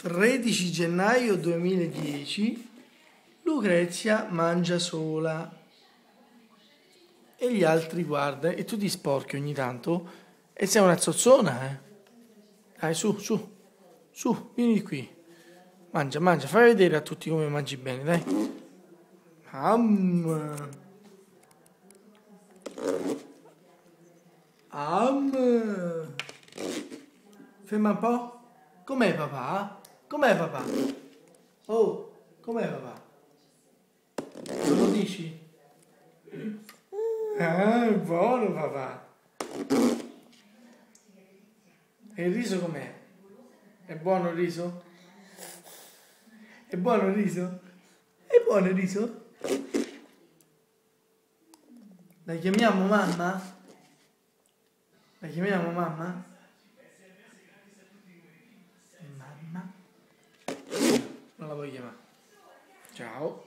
13 gennaio 2010 Lucrezia mangia sola e gli altri guarda e tu ti sporchi ogni tanto e sei una zozzona eh dai su su su vieni qui mangia mangia fai vedere a tutti come mangi bene dai Am. Am. Ferma un po'. Com'è papà? Com'è papà? Oh, com'è papà? Non lo dici? Ah, buono papà. E il riso com'è? È buono il riso? È buono il riso? È buono il riso? La chiamiamo mamma? La chiamiamo? Mamma? Chao.